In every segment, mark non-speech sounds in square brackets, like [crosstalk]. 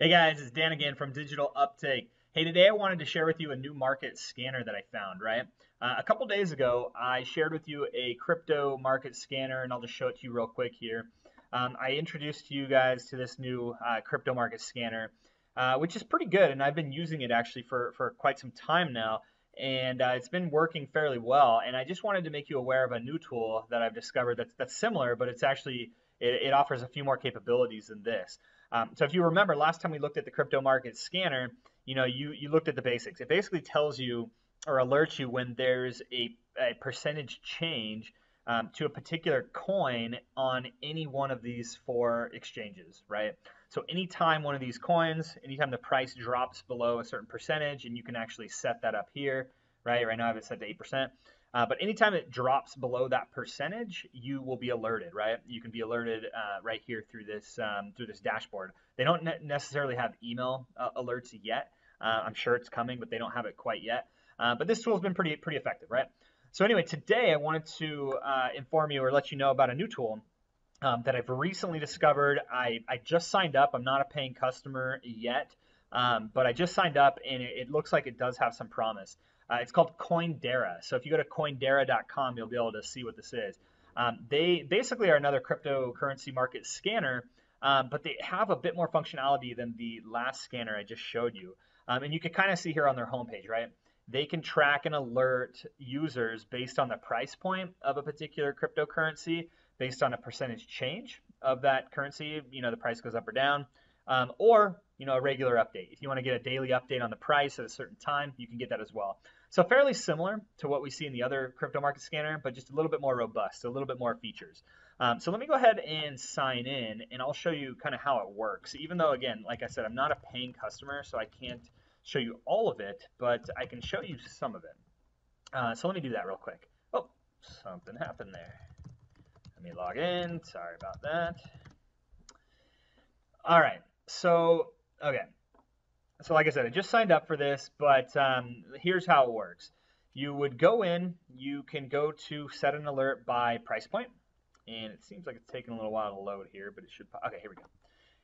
Hey guys, it's Dan again from Digital Uptake. Hey, today I wanted to share with you a new market scanner that I found, right? Uh, a couple days ago, I shared with you a crypto market scanner, and I'll just show it to you real quick here. Um, I introduced you guys to this new uh, crypto market scanner, uh, which is pretty good, and I've been using it actually for, for quite some time now, and uh, it's been working fairly well. And I just wanted to make you aware of a new tool that I've discovered that's, that's similar, but it's actually it, it offers a few more capabilities than this. Um, so if you remember last time we looked at the crypto market scanner, you know, you, you looked at the basics. It basically tells you or alerts you when there's a, a percentage change um, to a particular coin on any one of these four exchanges, right? So anytime one of these coins, anytime the price drops below a certain percentage, and you can actually set that up here, right? Right now I have it set to 8%. Uh, but anytime it drops below that percentage, you will be alerted, right? You can be alerted uh, right here through this um, through this dashboard. They don't ne- necessarily have email uh, alerts yet. Uh, I'm sure it's coming, but they don't have it quite yet. Uh, but this tool has been pretty pretty effective, right? So anyway, today I wanted to uh, inform you or let you know about a new tool um, that I've recently discovered. I, I just signed up. I'm not a paying customer yet, um, but I just signed up, and it, it looks like it does have some promise. Uh, it's called Coindera. So if you go to coindera.com, you'll be able to see what this is. Um, they basically are another cryptocurrency market scanner, um, but they have a bit more functionality than the last scanner I just showed you. Um, and you can kind of see here on their homepage, right? They can track and alert users based on the price point of a particular cryptocurrency, based on a percentage change of that currency. You know, the price goes up or down um, or you know a regular update. If you want to get a daily update on the price at a certain time, you can get that as well. So fairly similar to what we see in the other crypto market scanner, but just a little bit more robust, a little bit more features. Um, so let me go ahead and sign in, and I'll show you kind of how it works. Even though, again, like I said, I'm not a paying customer, so I can't show you all of it, but I can show you some of it. Uh, so let me do that real quick. Oh, something happened there. Let me log in. Sorry about that. All right. So, okay. So, like I said, I just signed up for this, but um, here's how it works. You would go in, you can go to set an alert by price point, and it seems like it's taking a little while to load here, but it should, okay, here we go.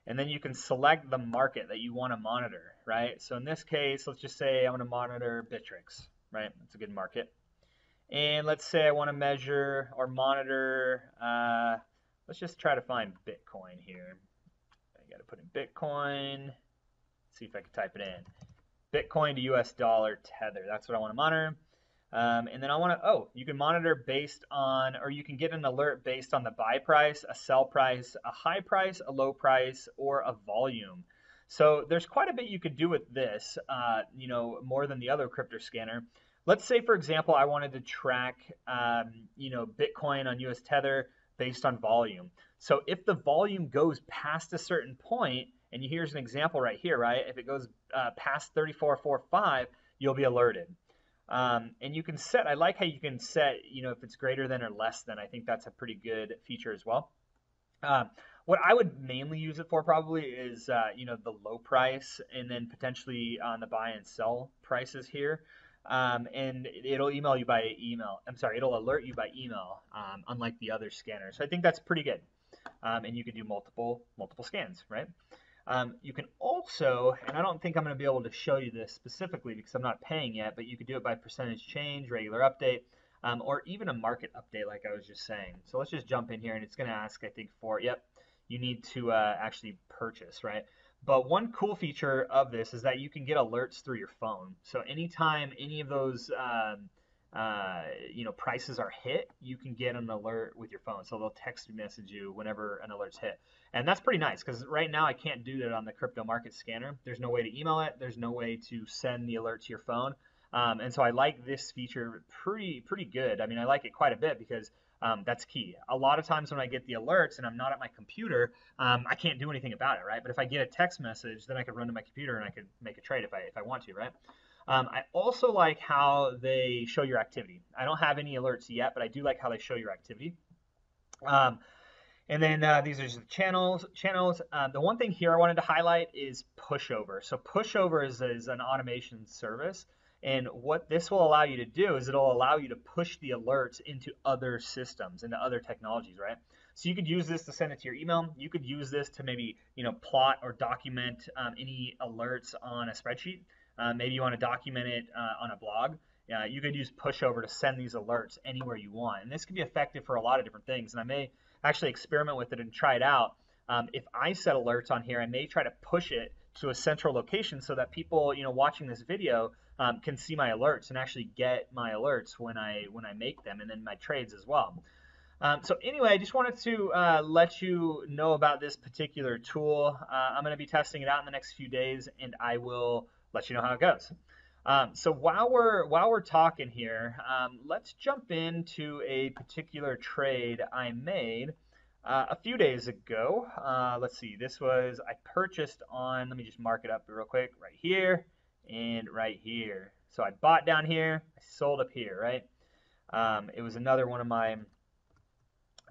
And then you can select the market that you want to monitor, right? So in this case, let's just say I want to monitor Bittrex, right? That's a good market. And let's say I want to measure or monitor, uh, let's just try to find Bitcoin here I got to put in Bitcoin. See if I can type it in. Bitcoin to US dollar tether. That's what I want to monitor. Um, and then I want to, oh, you can monitor based on, or you can get an alert based on the buy price, a sell price, a high price, a low price, or a volume. So there's quite a bit you could do with this, uh, you know, more than the other crypto scanner. Let's say, for example, I wanted to track, um, you know, Bitcoin on US Tether based on volume. So if the volume goes past a certain point, and here's an example right here, right? If it goes uh, past 34.45, you'll be alerted. Um, and you can set, I like how you can set, you know, if it's greater than or less than, I think that's a pretty good feature as well. Um, what I would mainly use it for probably is, uh, you know, the low price and then potentially on the buy and sell prices here um, and it'll email you by email. I'm sorry, it'll alert you by email, um, unlike the other scanners. So I think that's pretty good. Um, and you can do multiple multiple scans, right? Um, you can also, and I don't think I'm going to be able to show you this specifically because I'm not paying yet, but you could do it by percentage change, regular update, um, or even a market update, like I was just saying. So let's just jump in here, and it's going to ask, I think, for yep, you need to uh, actually purchase, right? But one cool feature of this is that you can get alerts through your phone. So anytime any of those um, uh, you know prices are hit, you can get an alert with your phone. So they'll text message you whenever an alert's hit, and that's pretty nice because right now I can't do that on the crypto market scanner. There's no way to email it. There's no way to send the alert to your phone. Um, and so I like this feature pretty pretty good. I mean I like it quite a bit because um, that's key. A lot of times when I get the alerts and I'm not at my computer, um, I can't do anything about it, right? But if I get a text message, then I could run to my computer and I could make a trade if I if I want to, right? Um, I also like how they show your activity. I don't have any alerts yet, but I do like how they show your activity. Um, and then uh, these are just the channels. Channels. Uh, the one thing here I wanted to highlight is pushover. So pushover is, is an automation service and what this will allow you to do is it'll allow you to push the alerts into other systems, into other technologies, right? So you could use this to send it to your email. You could use this to maybe you know plot or document um, any alerts on a spreadsheet. Uh, maybe you want to document it uh, on a blog. Uh, you could use pushover to send these alerts anywhere you want, and this can be effective for a lot of different things. And I may actually experiment with it and try it out. Um, if I set alerts on here, I may try to push it to a central location so that people, you know, watching this video um, can see my alerts and actually get my alerts when I when I make them, and then my trades as well. Um, so anyway, I just wanted to uh, let you know about this particular tool. Uh, I'm going to be testing it out in the next few days, and I will let you know how it goes. Um, so while we're while we're talking here, um, let's jump into a particular trade I made uh, a few days ago. Uh, let's see, this was I purchased on. Let me just mark it up real quick, right here and right here. So I bought down here, I sold up here, right? Um, it was another one of my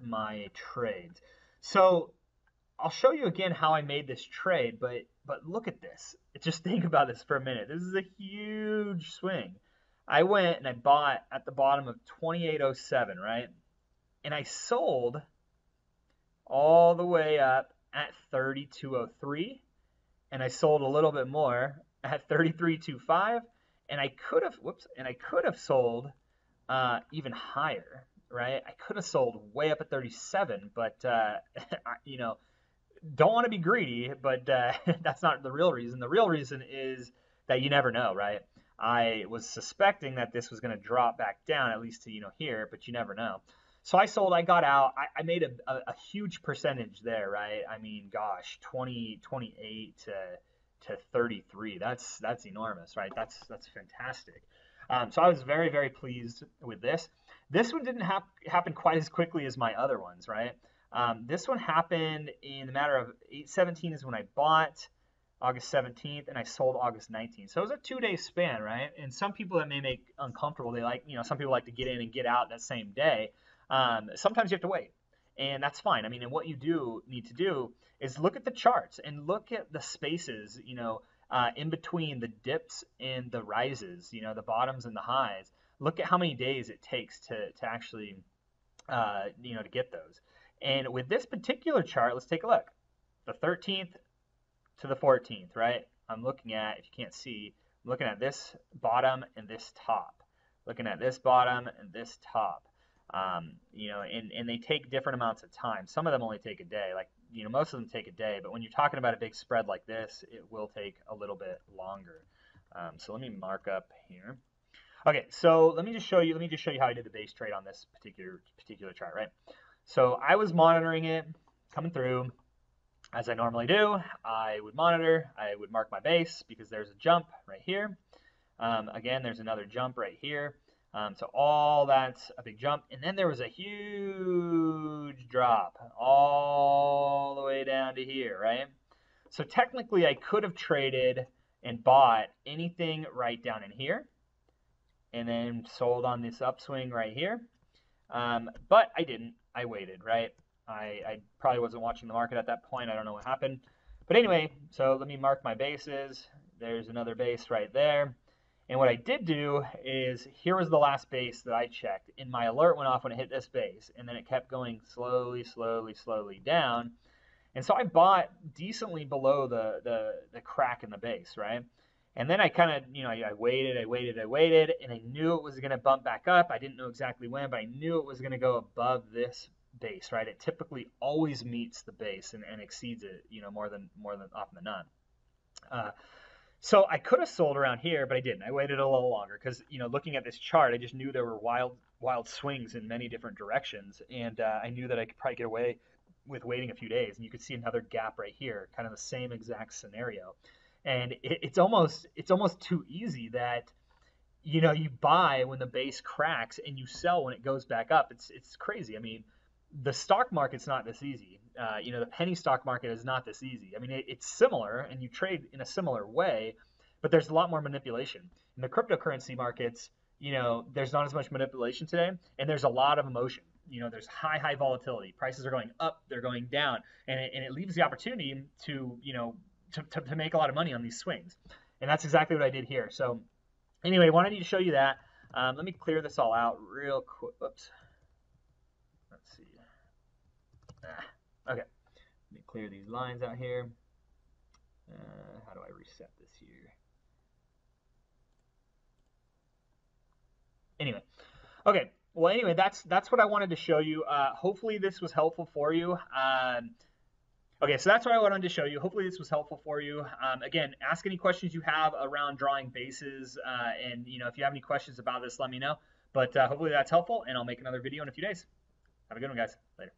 my trades. So I'll show you again how I made this trade, but but look at this. Just [laughs] think about this for a minute. This is a huge swing. I went and I bought at the bottom of 2807, right? And I sold all the way up at 3203 and I sold a little bit more at 3325 and I could have whoops and I could have sold uh, even higher right? I could have sold way up at 37, but uh, [laughs] you know, don't want to be greedy, but uh, [laughs] that's not the real reason. The real reason is that you never know, right? I was suspecting that this was going to drop back down, at least to you know here, but you never know. So I sold, I got out, I, I made a, a, a, huge percentage there, right? I mean, gosh, 20, 28 to to 33. That's that's enormous, right? That's that's fantastic. Um, so I was very very pleased with this. This one didn't hap- happen quite as quickly as my other ones, right? Um, this one happened in the matter of 817 is when I bought August 17th and I sold August 19th. So it was a two day span, right? And some people that may make uncomfortable, they like, you know, some people like to get in and get out that same day. Um, sometimes you have to wait, and that's fine. I mean, and what you do need to do is look at the charts and look at the spaces, you know, uh, in between the dips and the rises, you know, the bottoms and the highs look at how many days it takes to, to actually, uh, you know, to get those. And with this particular chart, let's take a look. The 13th to the 14th, right? I'm looking at, if you can't see, I'm looking at this bottom and this top. Looking at this bottom and this top. Um, you know, and, and they take different amounts of time. Some of them only take a day. Like, you know, most of them take a day. But when you're talking about a big spread like this, it will take a little bit longer. Um, so let me mark up here. Okay, so let me just show you. Let me just show you how I did the base trade on this particular particular chart, right? So I was monitoring it coming through as I normally do. I would monitor. I would mark my base because there's a jump right here. Um, again, there's another jump right here. Um, so all that's a big jump, and then there was a huge drop all the way down to here, right? So technically, I could have traded and bought anything right down in here and then sold on this upswing right here. Um, but I didn't. I waited, right? I, I probably wasn't watching the market at that point. I don't know what happened. But anyway, so let me mark my bases. There's another base right there. And what I did do is here was the last base that I checked, and my alert went off when it hit this base, and then it kept going slowly, slowly, slowly down. And so I bought decently below the, the, the crack in the base, right? And then I kind of, you know, I, I, waited, I waited, I waited, and I knew it was going to bump back up. I didn't know exactly when, but I knew it was going to go above this base, right? It typically always meets the base and, and exceeds it, you know, more than more than often than not. Uh, so I could have sold around here, but I didn't. I waited a little longer because, you know, looking at this chart, I just knew there were wild, wild swings in many different directions, and uh, I knew that I could probably get away with waiting a few days. And you could see another gap right here, kind of the same exact scenario and it, it's almost it's almost too easy that you know you buy when the base cracks and you sell when it goes back up. It's it's crazy. I mean, the stock market's not this easy. Uh, you know, the penny stock market is not this easy. I mean, it, it's similar, and you trade in a similar way, but there's a lot more manipulation in the cryptocurrency markets. You know, there's not as much manipulation today, and there's a lot of emotion. You know, there's high, high volatility. Prices are going up, they're going down, and it, and it leaves the opportunity to, you know, to, to, to make a lot of money on these swings. And that's exactly what I did here. So anyway, I wanted to show you that. Um, let me clear this all out real quick. Oops. Let's see. Okay, let me clear these lines out here. Uh, how do I reset this here? Anyway, okay. Well, anyway, that's that's what I wanted to show you. Uh, hopefully, this was helpful for you. Um, okay, so that's what I wanted to show you. Hopefully, this was helpful for you. Um, again, ask any questions you have around drawing bases, uh, and you know, if you have any questions about this, let me know. But uh, hopefully, that's helpful, and I'll make another video in a few days. Have a good one, guys. Later.